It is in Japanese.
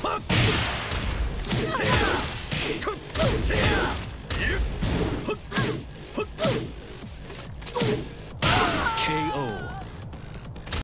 Yeah!